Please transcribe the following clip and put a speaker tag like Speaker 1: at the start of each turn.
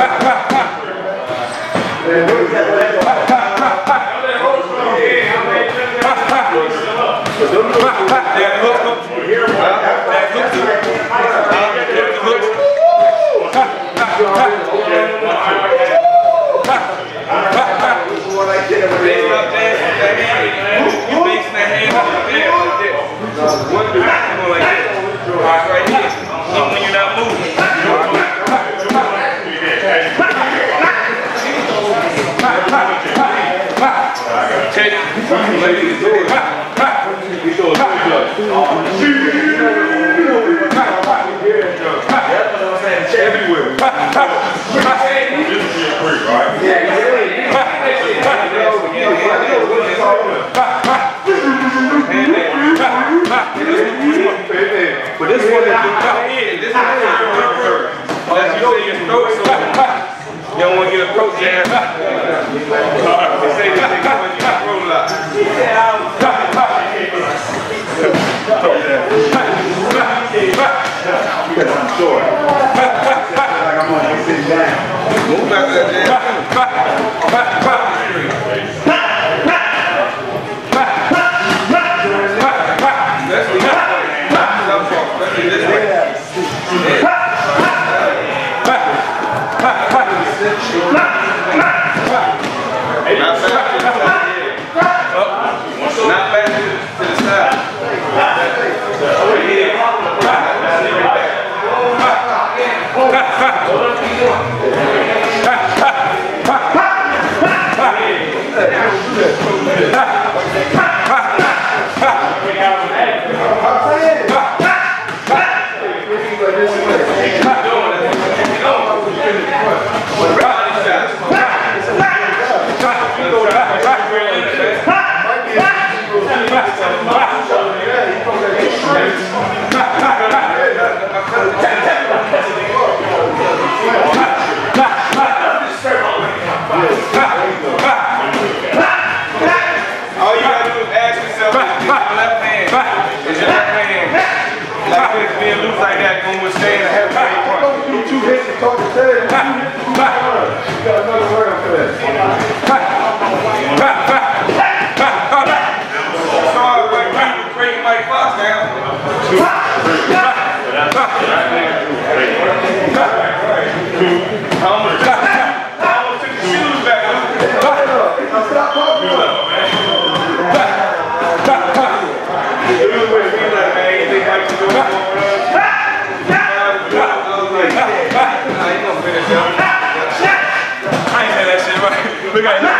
Speaker 1: Yeah, hook, hook. Yeah, hook. Base up there, that hand. You base that hand up there, like this. One, two, come on, like this. All right, right here. Even when you're not moving. Take it. Like this.
Speaker 2: Everywhere. This is your right?
Speaker 1: This one is This one is Unless you say your throat so you don't want to get this thing going your throat a lot. Move back to that damn. Let's leave that way. Let's leave this way. Not back to the side. Up. Not back to the side. Over here. All like that, going to withstand a punch?
Speaker 3: Two hits and talk to Ted. You got another word that.
Speaker 1: But you breaking Mike Fox now. Look at that.